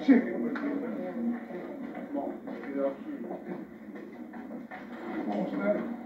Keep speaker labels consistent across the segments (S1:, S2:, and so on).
S1: しい。ま
S2: あ、珍しい。面
S1: い。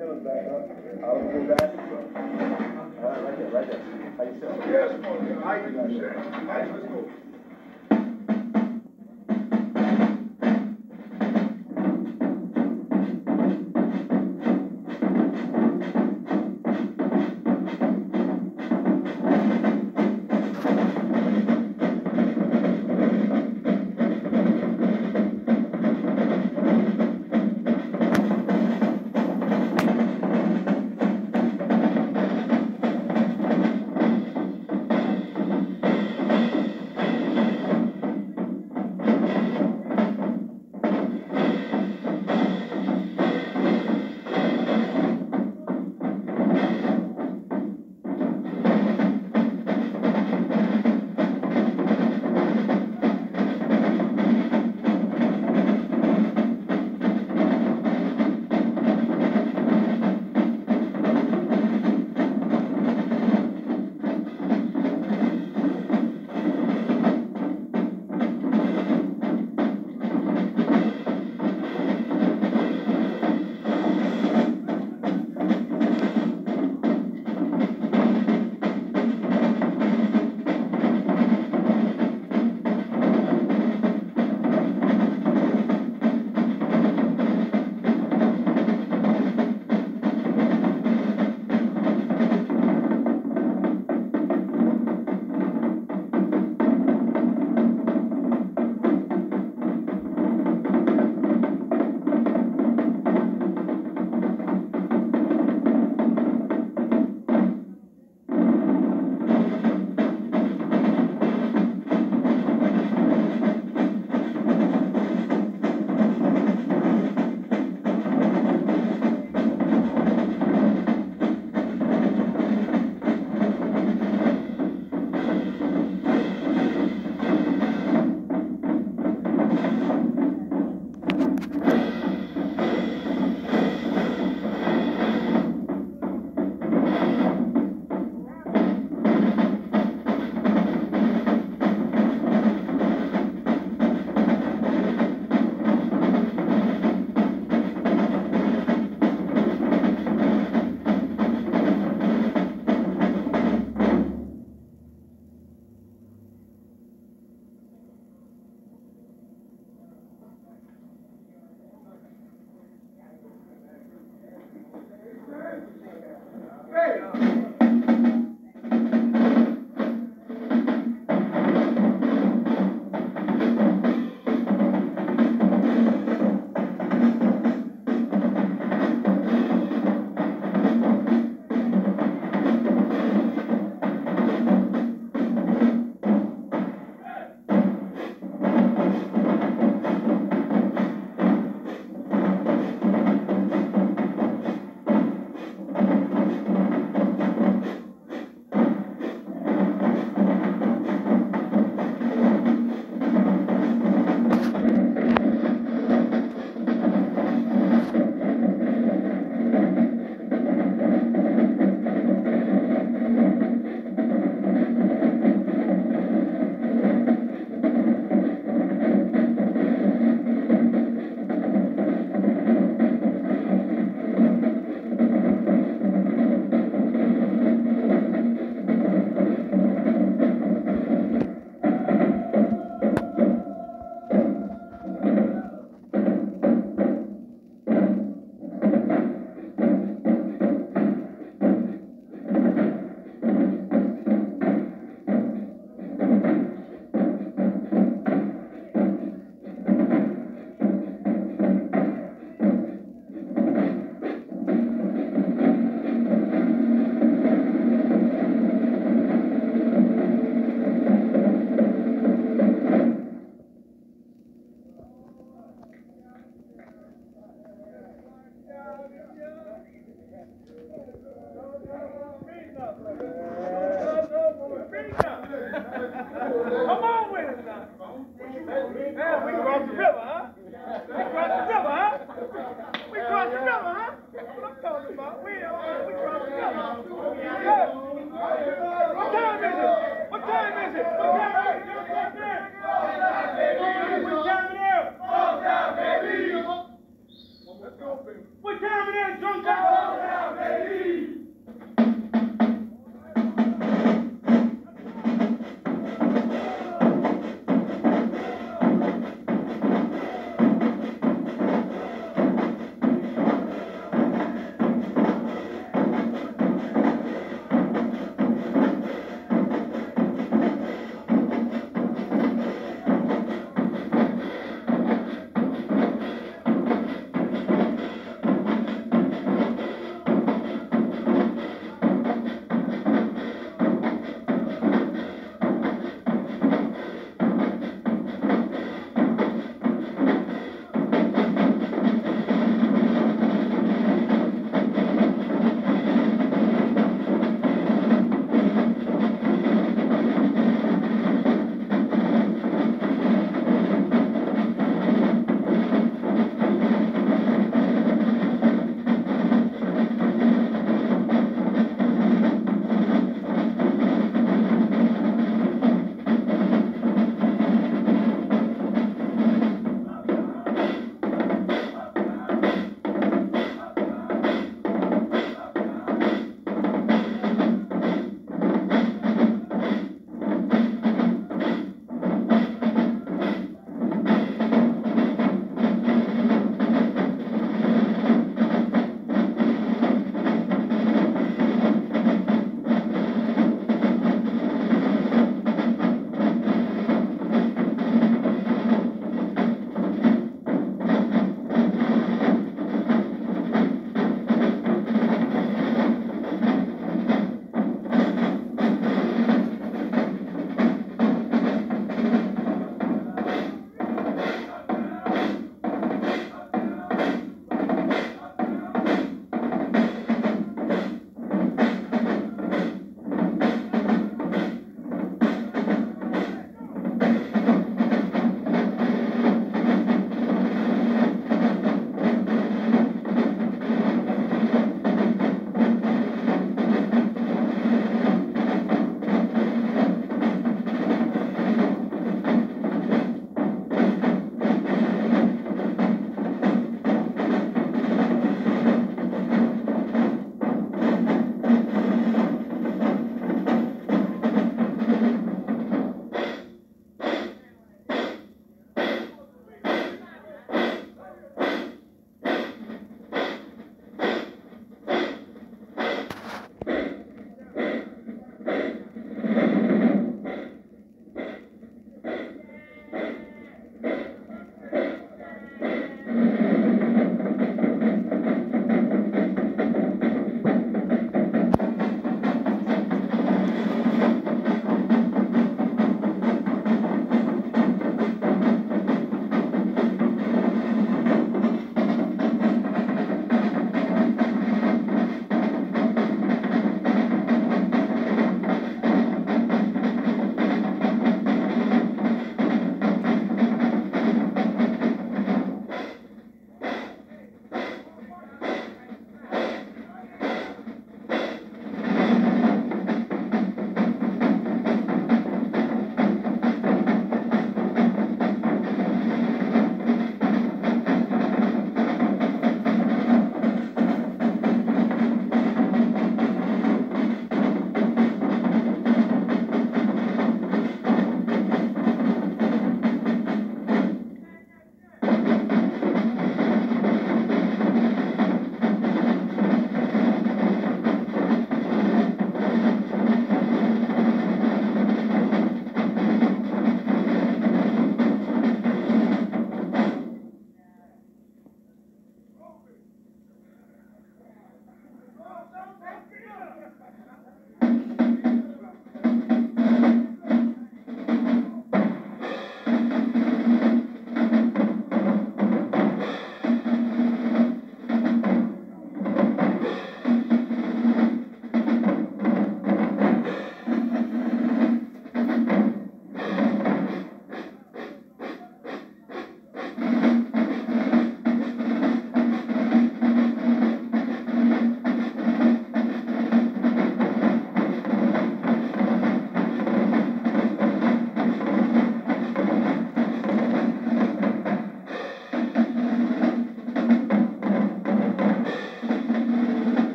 S2: Kenneth, back up. I'll move back. Uh, right, there, right there. How you feeling?
S1: Yes, I can share. Mike, let's